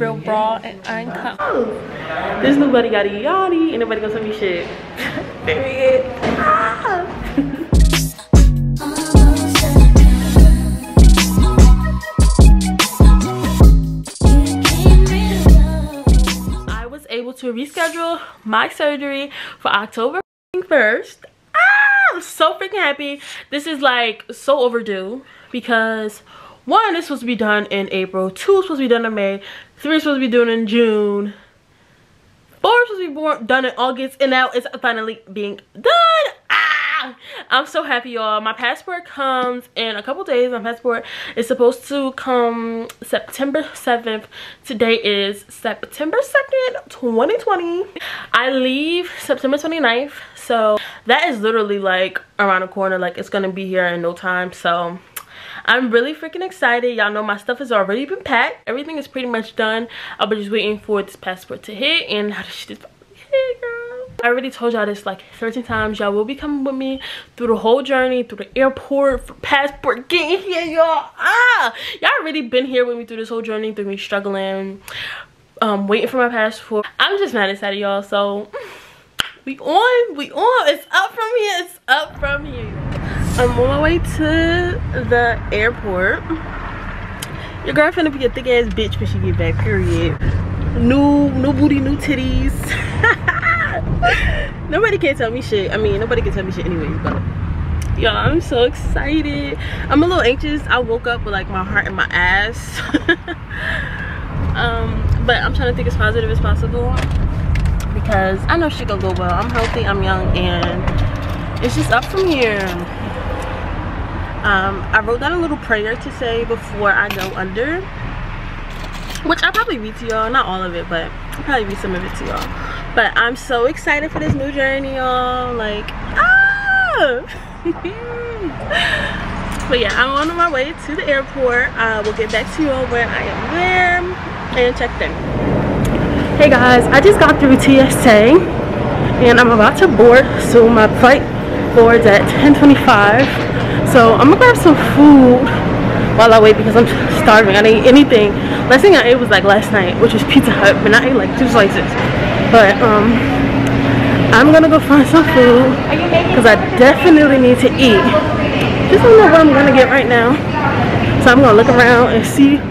real raw and uncut. There's nobody got a yachty, and nobody gonna tell me shit. Period. Ah. I was able to reschedule my surgery for October 1st. Ah, I'm so freaking happy. This is like so overdue because one is supposed to be done in April, two is supposed to be done in May, three supposed to be doing in June, four supposed to be born, done in August, and now it's finally being done. Ah! I'm so happy, y'all. My passport comes in a couple days. My passport is supposed to come September 7th. Today is September 2nd, 2020. I leave September 29th. So that is literally like around the corner. Like it's going to be here in no time. So I'm really freaking excited. Y'all know my stuff has already been packed. Everything is pretty much done. I'll be just waiting for this passport to hit and how the shit is hit, girl. I already told y'all this like 13 times. Y'all will be coming with me through the whole journey, through the airport, for passport, getting here, y'all. Ah! Y'all already been here with me through this whole journey, through me struggling, um, waiting for my passport. I'm just mad excited, y'all. So, we on, we on. It's up from here, it's up from here. I'm on my way to the airport. Your girl finna be a thick ass bitch when she get back, period. New, new booty, new titties. nobody can tell me shit. I mean, nobody can tell me shit anyways, but y'all, I'm so excited. I'm a little anxious. I woke up with like my heart in my ass. um, but I'm trying to think as positive as possible because I know shit gonna go well. I'm healthy, I'm young, and it's just up from here. Um, I wrote down a little prayer to say before I go under, which I'll probably read to y'all. Not all of it, but I'll probably read some of it to y'all. But I'm so excited for this new journey, y'all. Like, ah! but yeah, I'm on my way to the airport. Uh, we'll get back to y'all when I am there and checked in. Hey guys, I just got through TSA and I'm about to board. So my flight boards at 10:25. So I'm gonna grab some food while I wait because I'm starving. I didn't eat anything. Last thing I ate was like last night, which was Pizza Hut, but I ate like two slices. But um, I'm gonna go find some food because I definitely need to eat. Just don't know what I'm gonna get right now. So I'm gonna look around and see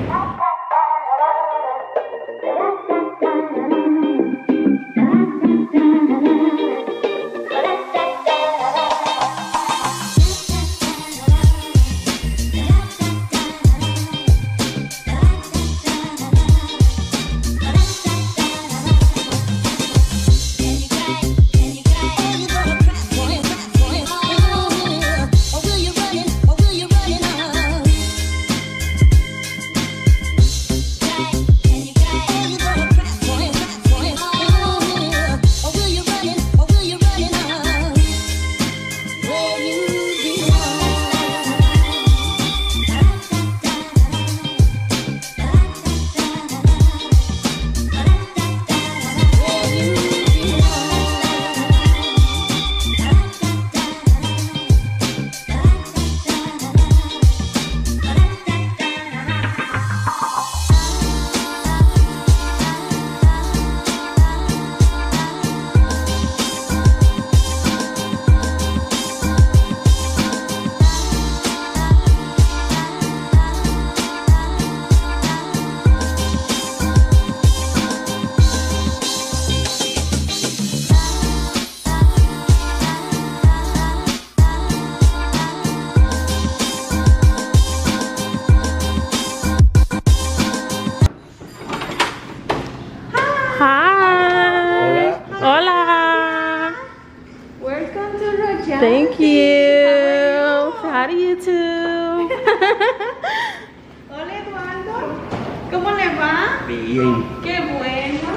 Bien. Qué bueno.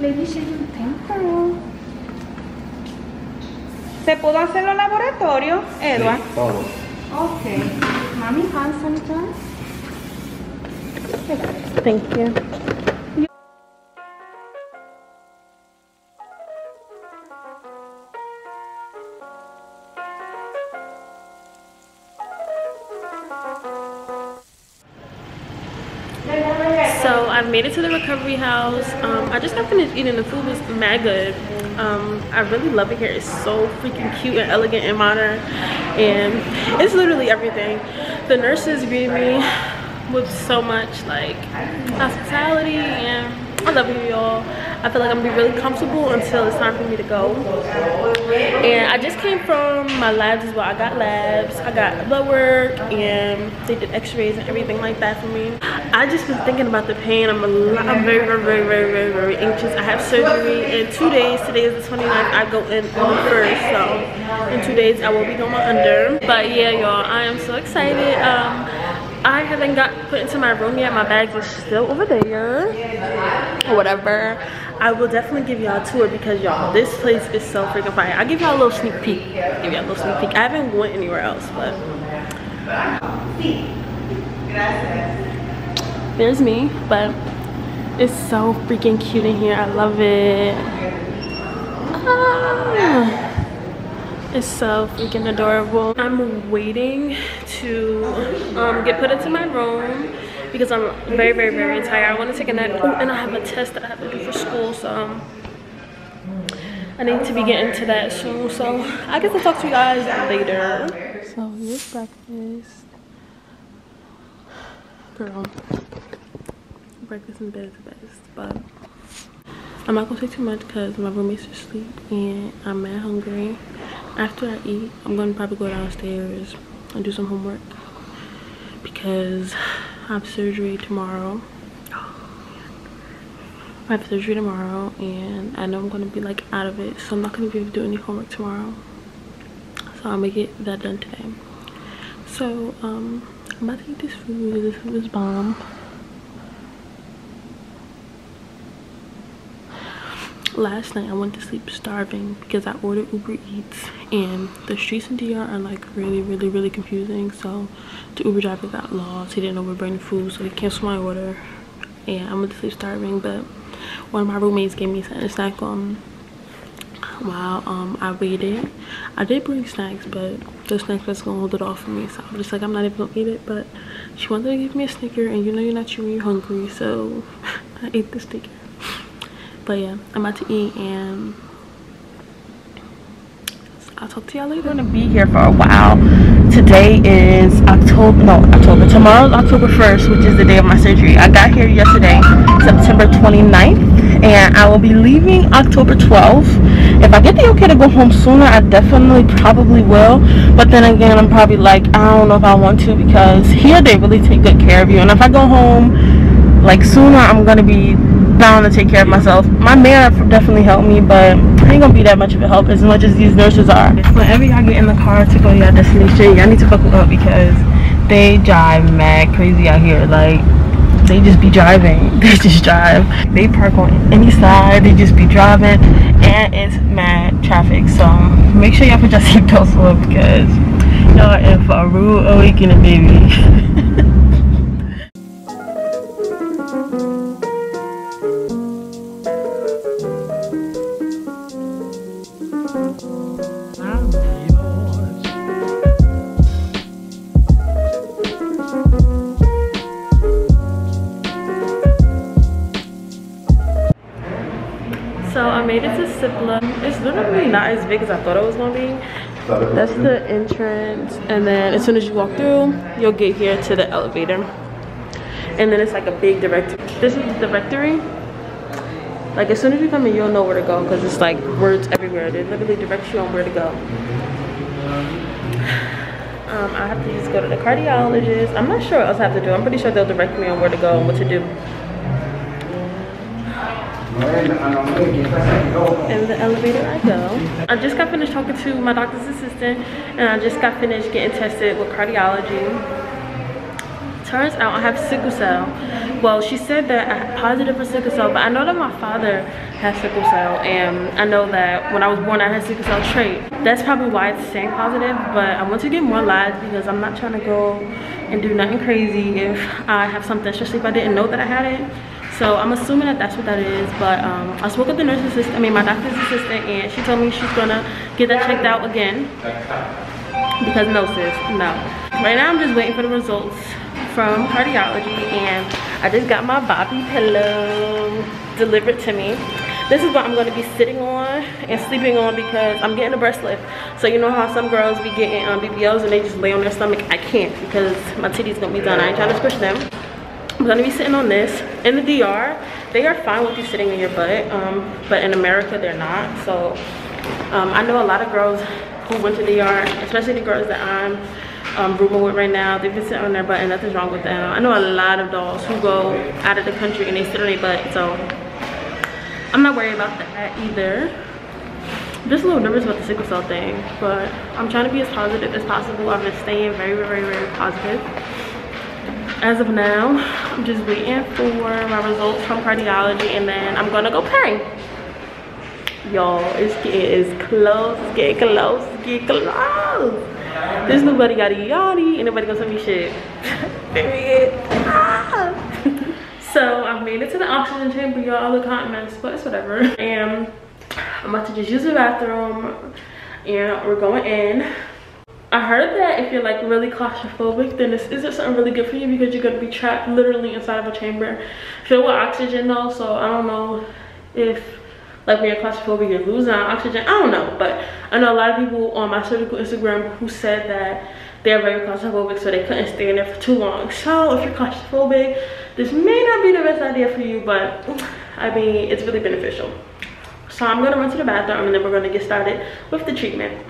Lady Sharon, thank you. ¿Se pudo hacer los laboratorios, Edward? Todo. Ok. Mami, hand sanitizer. Thank you. I've made it to the recovery house. Um, I just got finished eating. The food was mad good. Um, I really love it here. It's so freaking cute and elegant and modern. And it's literally everything. The nurses greeted me with so much like hospitality and I love you y'all. I feel like I'm gonna be really comfortable until it's time for me to go. And I just came from my labs as well. I got labs, I got blood work, and they did x-rays and everything like that for me. I just been thinking about the pain. I'm a lot, I'm very, very, very, very, very, very anxious. I have surgery in two days. Today is the 29th. I go in on the first, so in two days I will be going under. But yeah, y'all, I am so excited. Um, I haven't got put into my room yet. My bags are still over there whatever. I will definitely give y'all a tour because y'all, this place is so freaking fire. I'll give y'all a little sneak peek. Give y'all a little sneak peek. I haven't went anywhere else, but there's me, but it's so freaking cute in here. I love it. Ah. It's so freaking adorable. I'm waiting to um, get put into my room because I'm very, very, very tired. I want to take a nap. Oh, and I have a test that I have to do for school, so um, I need to be getting to that soon. So I guess I'll talk to you guys later. So here's breakfast. Girl, breakfast in bed is the best, but I'm not gonna say too much because my roommates are asleep and I'm mad hungry. After I eat, I'm gonna probably go downstairs and do some homework because have surgery tomorrow. I have surgery tomorrow and I know I'm gonna be like out of it, so I'm not gonna be able to do any homework tomorrow. So I'm gonna get that done today. So um, I'm about to eat this food. This food is bomb. Last night I went to sleep starving because I ordered Uber Eats and the streets in DR are like really really really confusing so the Uber driver got lost. He didn't know where to bring the food so he canceled my order. And I went to sleep starving but one of my roommates gave me to snack. On while um I waited. I did bring snacks but the snacks was gonna hold it off for me so I'm just like I'm not even gonna eat it but she wanted to give me a snicker and you know you're not when you're hungry so I ate the snicker but yeah i'm about to eat and i'll talk to y'all later. I'm gonna be here for a while. Today is october no october. Tomorrow's october 1st which is the day of my surgery. I got here yesterday september 29th and i will be leaving october 12th if i get the okay to go home sooner i definitely probably will but then again i'm probably like i don't know if i want to because here they really take good care of you and if i go home like sooner i'm gonna be bound to take care of myself. My man definitely helped me, but I ain't gonna be that much of a help as much as these nurses are. Whenever y'all get in the car to go to your destination, y'all need to buckle up because they drive mad crazy out here. Like, they just be driving. They just drive. They park on any side. They just be driving. And it's mad traffic. So, make sure y'all put your seatbelts on because y'all in for a rude awakening, baby. It's literally not as big as I thought it was gonna be. That's the entrance, and then as soon as you walk through, you'll get here to the elevator. And then it's like a big directory. This is the directory. Like as soon as you come in, you'll know where to go because it's like words everywhere. They literally direct you on where to go. Um, I have to just go to the cardiologist. I'm not sure what else I have to do. I'm pretty sure they'll direct me on where to go and what to do. In the elevator I go. I just got finished talking to my doctor's assistant and I just got finished getting tested with cardiology. Turns out I have sickle cell. Well, she said that I am positive for sickle cell, but I know that my father has sickle cell and I know that when I was born I had sickle cell trait. That's probably why it's saying positive, but I want to get more lives because I'm not trying to go and do nothing crazy if I have something, especially if I didn't know that I had it so i'm assuming that that's what that is but um, i spoke with the nurse assistant i mean my doctor's assistant and she told me she's gonna get that checked out again because no sis no right now i'm just waiting for the results from cardiology and I just got my Boppy pillow delivered to me. This is what I'm gonna be sitting on and sleeping on because I'm getting a breast lift. So you know how some girls be getting um, BBLs and they just lay on their stomach? I can't because my titties gonna be done. I ain't trying to squish them. I'm gonna be sitting on this. In the DR, they are fine with you sitting in your butt, um, but in America, they're not. So um, I know a lot of girls who went to the DR, especially the girls that I'm um, rooming with right now, they've been sitting on their butt and nothing's wrong with them. I know a lot of dolls who go out of the country and they sit on their butt, so I'm not worried about that either. I'm just a little nervous about the sickle cell thing, but I'm trying to be as positive as possible. I've been staying very, very, very positive as of now i'm just waiting for my results from cardiology and then i'm gonna go pray y'all it's getting close it's getting close it's getting close. There's nobody got a yachty and nobody gonna tell me shit. Period. Ah. so i've made it to the oxygen chamber y'all look hot mess but it's whatever. And i'm about to just use the bathroom and we're going in I heard that if you're like really claustrophobic, then this isn't something really good for you because you're gonna be trapped literally inside of a chamber filled with oxygen though. So I don't know if like when you're claustrophobic, you're losing oxygen. I don't know, but I know a lot of people on my surgical Instagram who said that they're very claustrophobic, so they couldn't stay in there for too long. So if you're claustrophobic, this may not be the best idea for you, but I mean, it's really beneficial. So I'm gonna run to the bathroom and then we're gonna get started with the treatment.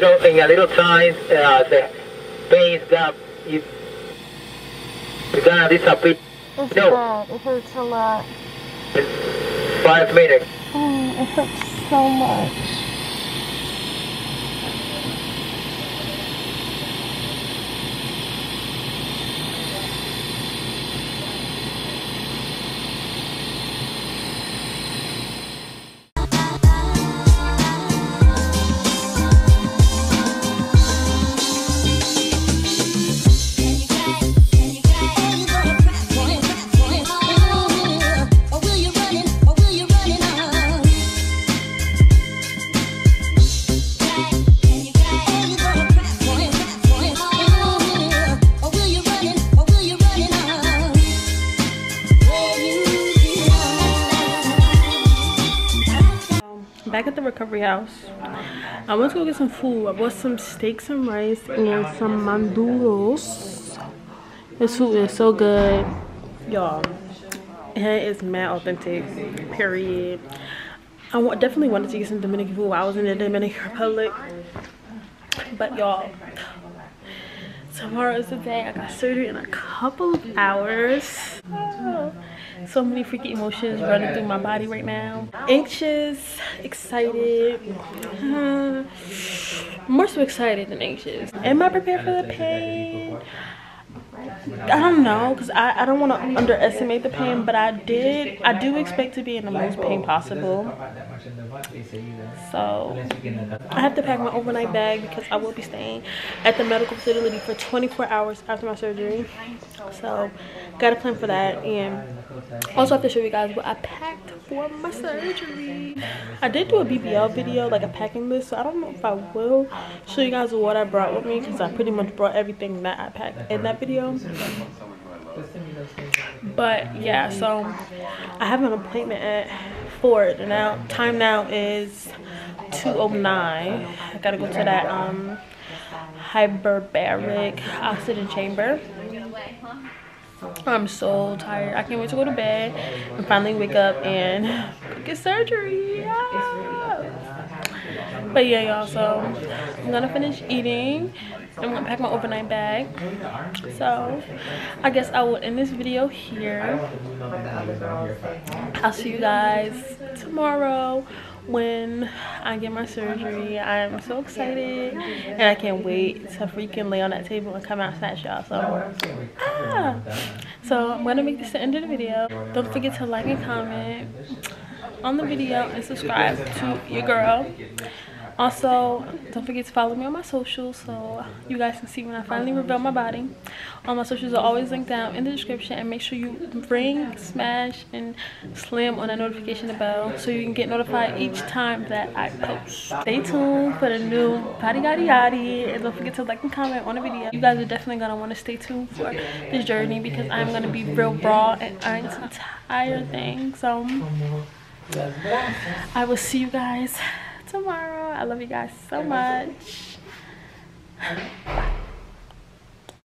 Little in a little time uh, the is gonna is, gonna disappear. It's No. bad. It hurts a lot. Five minutes. Oh, it hurts so much. Recovery house. I went to go get some food. I bought some steaks and rice and some maduros. This food is so good. Y'all and it's mad authentic period. I definitely wanted to get some dominican food i was in the dominican republic. But y'all tomorrow is the day. I got surgery in a couple of hours. Oh, so many freaky emotions running through my body right now. Anxious excited uh, more so excited than anxious. Am i prepared for the pain? I don't know because I, I don't want to underestimate the pain but I did I do expect to be in the most pain possible so I have to pack my overnight bag because I will be staying at the medical facility for 24 hours after my surgery. So gotta plan for that. And also have to show you guys what I packed for my surgery. I did do a BBL video like a packing list. So I don't know if I will show you guys what I brought with me because I pretty much brought everything that I packed in that video. But yeah so I have an appointment at And now time now is 209 I gotta go to that um hyperbaric oxygen chamber I'm so tired. I can't wait to go to bed and finally wake up and get surgery. Yeah. But yeah y'all so i'm gonna finish eating i'm gonna pack my overnight bag so i guess i will end this video here i'll see you guys tomorrow when I get my surgery. I am so excited and I can't wait to freaking lay on that table and come out snatch y'all. So, ah. so I'm gonna make this the end of the video. Don't forget to like and comment on the video and subscribe to your girl also don't forget to follow me on my socials so you guys can see when i finally reveal my body. All my socials are always linked down in the description and make sure you ring smash and slam on that notification bell so you can get notified each time that i post. Stay tuned for the new body yaddy yaddy and don't forget to like and comment on the video. You guys are definitely gonna want to stay tuned for this journey because i'm gonna be real raw and earn this entire thing so i will see you guys tomorrow. I love you guys so much. Bye.